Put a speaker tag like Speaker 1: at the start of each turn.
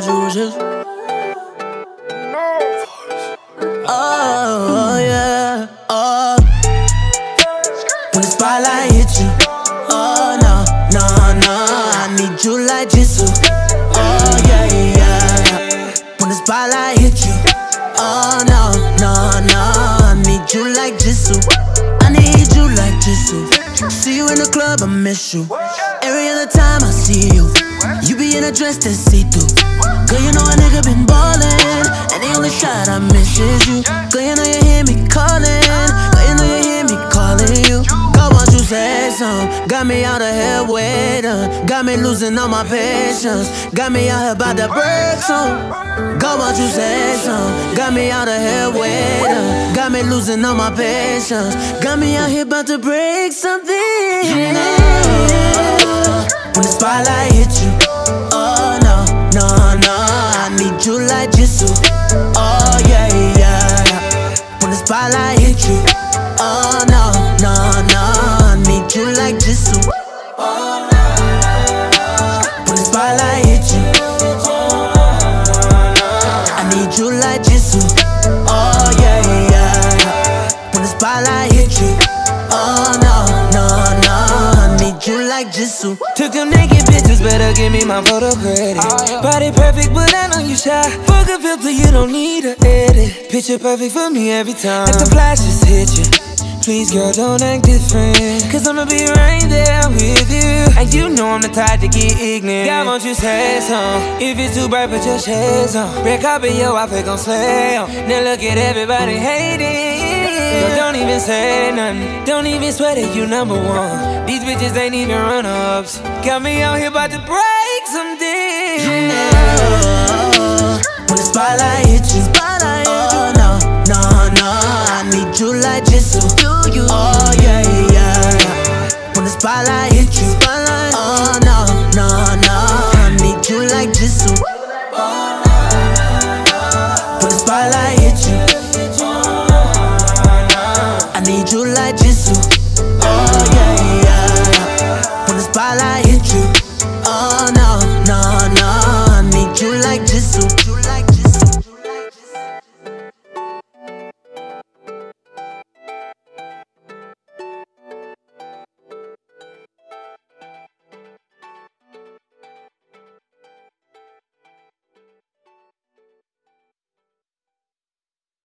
Speaker 1: juices. Oh, yeah. Oh. When the spotlight hit you. Oh, no, no, no. I need you like Jesus. Oh, yeah, yeah. When the spotlight hit you. Oh, no, no, no. I need you like Jesus. I need you like Jesus. See you in the club, I miss you. Every other time I see you, you be in a dress that's see through. Girl, you know a nigga been ballin', and the only shot I miss is you. Girl, you know you hear me calling, girl, you know you hear me calling you. Girl, once you say something, got me out of here waiting, got me losing all my patience, got me out here about to break some. Girl, once you say something, got me out of here waiting, got me losing all my patience, got me out here about to break something. When Jesus. Oh yeah, yeah. yeah. When the spotlight hit you, oh no, no, no, I need you like Jesus. Oh no, When the spotlight you, I need you like Jesus. Oh yeah, yeah. When the spotlight you, oh no, you like Jesus.
Speaker 2: Took them naked pictures, better give me my photo credit. Oh, Body perfect, but I know you shy. Fuck a filter, you don't need a edit. Picture perfect for me every time. Let the flashes hit you. Please, girl, don't act different. Cause I'ma be right there with you. And you know I'm the type to get ignorant. God, won't you say something? If it's too bright, put your shades on. Red carpet, your outfit gon' slay on. Now look at everybody hating. Girl, don't even say nothing. Don't even sweat that you number one. These bitches ain't even run ups. Got me out here about to break some dicks.
Speaker 1: When the spotlight hit you, oh no, no, no, I need you like Jesus. Oh yeah, yeah. When the spotlight hit you, oh like Jesus. Oh yeah, yeah. When the spotlight hit you.